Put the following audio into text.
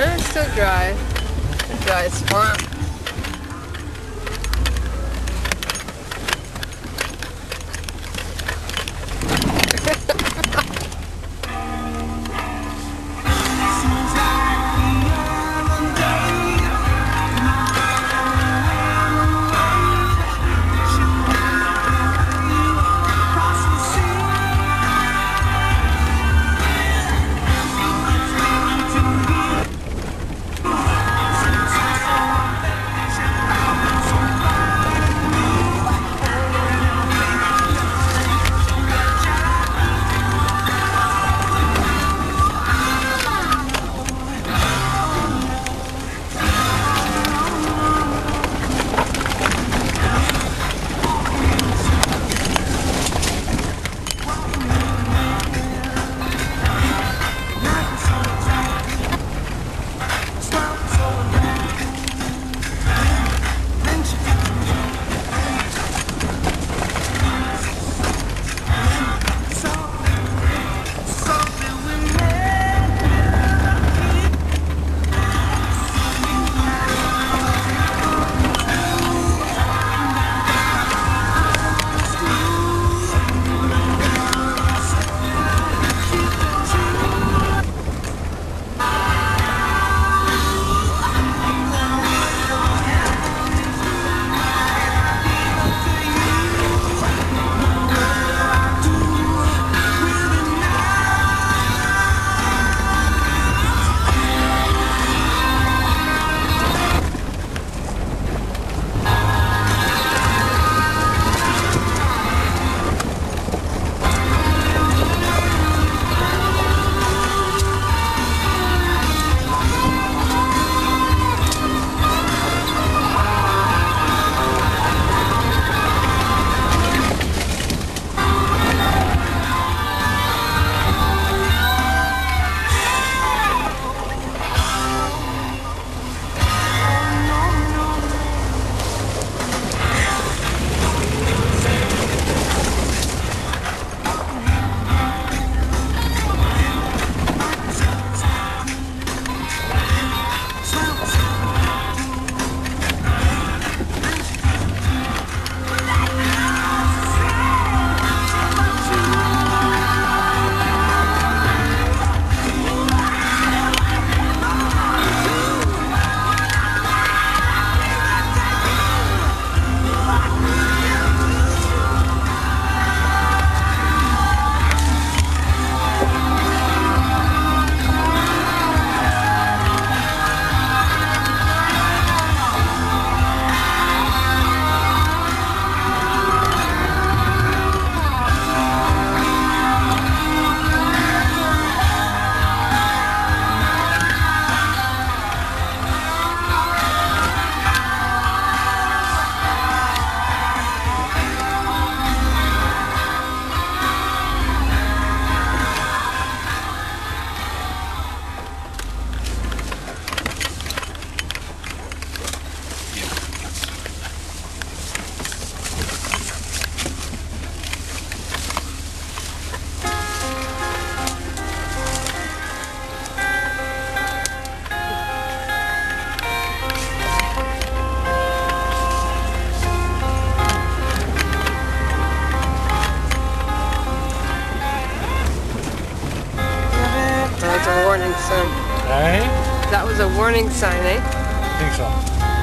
It's still dry. It's dry swamp. Eh? I think so.